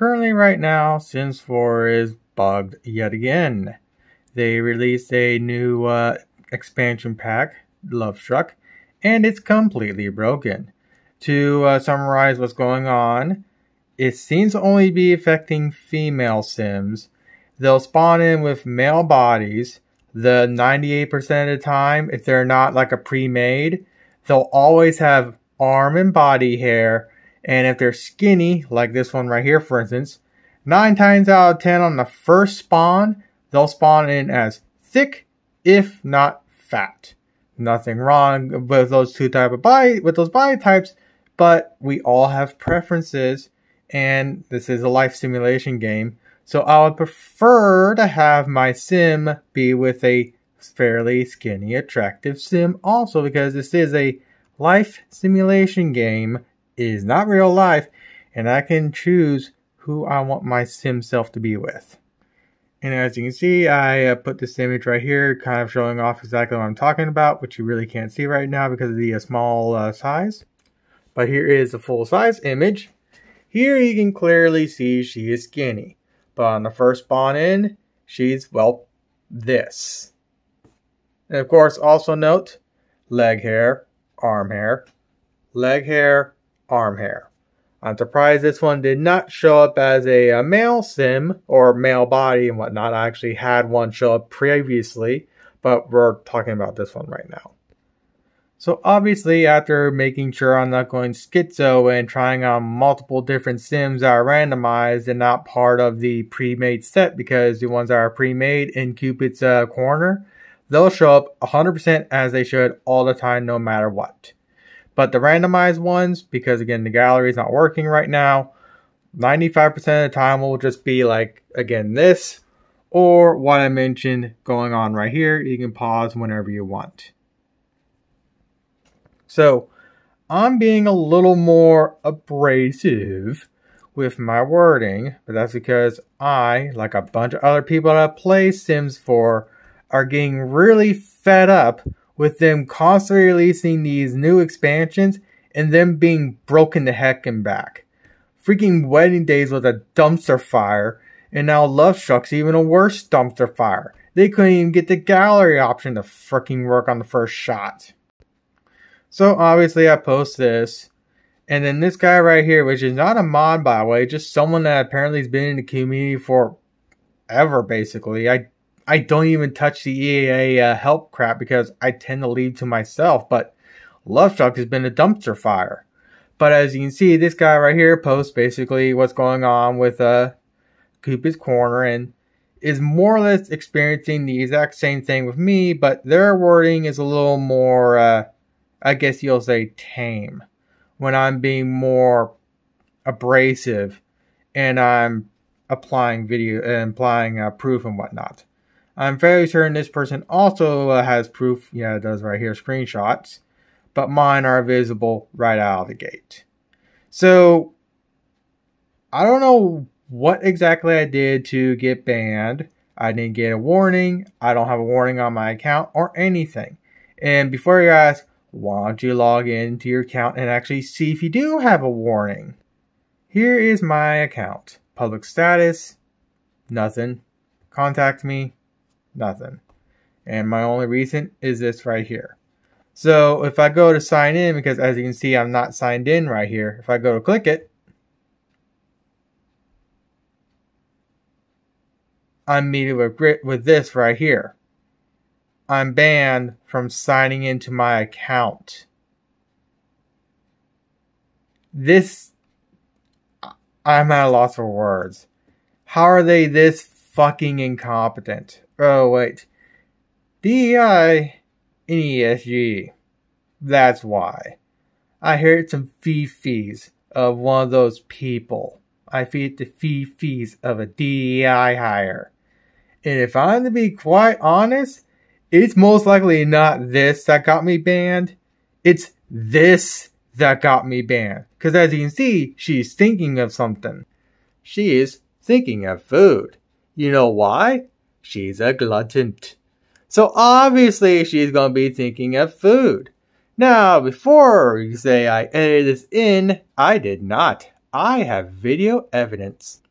Currently, right now, Sims 4 is bugged yet again. They released a new uh, expansion pack, Lovestruck, and it's completely broken. To uh, summarize what's going on, it seems to only be affecting female Sims. They'll spawn in with male bodies. The 98% of the time, if they're not like a pre-made, they'll always have arm and body hair and if they're skinny, like this one right here, for instance, nine times out of ten on the first spawn, they'll spawn in as thick, if not fat. Nothing wrong with those two type of body with those body types, but we all have preferences, and this is a life simulation game. So I would prefer to have my sim be with a fairly skinny, attractive sim also because this is a life simulation game is not real life, and I can choose who I want my sim self to be with. And as you can see, I uh, put this image right here, kind of showing off exactly what I'm talking about, which you really can't see right now because of the uh, small uh, size. But here is a full size image. Here you can clearly see she is skinny. But on the first spawn in, she's, well, this. And of course, also note, leg hair, arm hair, leg hair, arm hair. I'm surprised this one did not show up as a, a, male sim or male body and whatnot. I actually had one show up previously, but we're talking about this one right now. So obviously after making sure I'm not going schizo and trying on multiple different sims that are randomized and not part of the pre-made set because the ones that are pre-made in Cupid's uh, corner, they'll show up 100% as they should all the time no matter what. But the randomized ones, because again, the gallery is not working right now, 95% of the time will just be like, again, this, or what I mentioned going on right here. You can pause whenever you want. So, I'm being a little more abrasive with my wording, but that's because I, like a bunch of other people that play Sims 4, are getting really fed up with them constantly releasing these new expansions and them being broken to heck and back. Freaking Wedding Days was a dumpster fire, and now Lovestruck's even a worse dumpster fire. They couldn't even get the gallery option to freaking work on the first shot. So obviously I post this, and then this guy right here, which is not a mod by the way, just someone that apparently has been in the community for ever basically. I I don't even touch the EAA uh, help crap because I tend to leave to myself. But Love has been a dumpster fire. But as you can see, this guy right here posts basically what's going on with uh, Cupid's Corner and is more or less experiencing the exact same thing with me, but their wording is a little more, uh, I guess you'll say, tame. When I'm being more abrasive and I'm applying video and applying uh, proof and whatnot. I'm fairly certain this person also uh, has proof. Yeah, it does right here, screenshots. But mine are visible right out of the gate. So, I don't know what exactly I did to get banned. I didn't get a warning. I don't have a warning on my account or anything. And before you ask, why don't you log into your account and actually see if you do have a warning? Here is my account. Public status, nothing. Contact me, nothing. And my only reason is this right here. So if I go to sign in, because as you can see, I'm not signed in right here. If I go to click it, I'm meeting with, with this right here. I'm banned from signing into my account. This, I'm at a loss for words. How are they this fucking incompetent? Oh, wait. DEI ESG. That's why. I heard some fee-fees of one of those people. I feed the fee-fees of a DEI hire. And if I'm to be quite honest, it's most likely not this that got me banned. It's this that got me banned. Because as you can see, she's thinking of something. She is thinking of food. You know why? She's a glutton. So obviously she's going to be thinking of food. Now, before you say I edited this in, I did not. I have video evidence.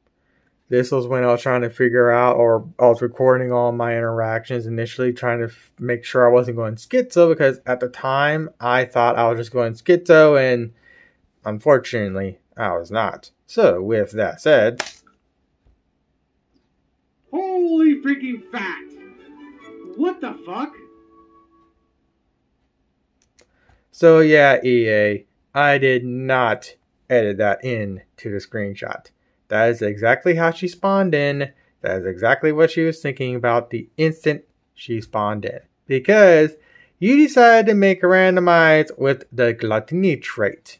This was when I was trying to figure out, or I was recording all my interactions initially, trying to make sure I wasn't going schizo because at the time I thought I was just going schizo, and unfortunately, I was not. So, with that said, Freaking fact! What the fuck? So yeah, EA, I did not edit that in to the screenshot. That is exactly how she spawned in. That is exactly what she was thinking about the instant she spawned in. Because you decided to make a randomize with the gluttony trait.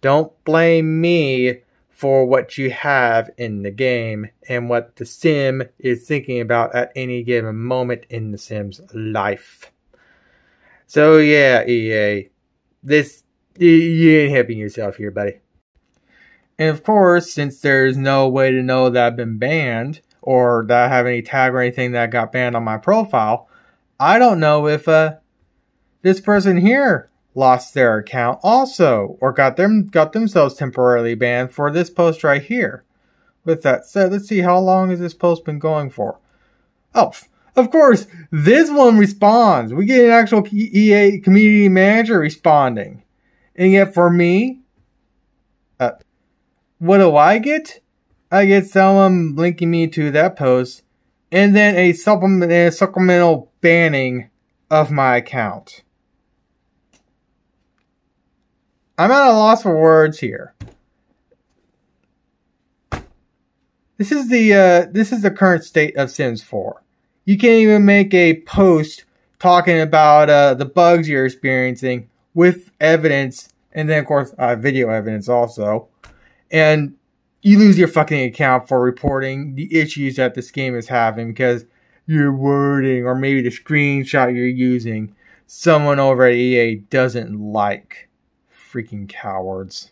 Don't blame me for what you have in the game and what the sim is thinking about at any given moment in the sim's life. So yeah, EA, this you ain't helping yourself here, buddy. And of course, since there's no way to know that I've been banned or that I have any tag or anything that got banned on my profile, I don't know if uh this person here lost their account also or got them got themselves temporarily banned for this post right here. With that said, let's see how long has this post been going for. Oh, of course, this one responds. We get an actual EA community manager responding. And yet for me, uh, what do I get? I get someone linking me to that post and then a supplement, a supplemental banning of my account. I'm at a loss for words here. This is the uh, this is the current state of Sims 4 you can't even make a post talking about uh, the bugs you're experiencing with evidence, and then of course uh, video evidence also, and you lose your fucking account for reporting the issues that this game is having because your wording or maybe the screenshot you're using someone over at EA doesn't like. Freaking cowards.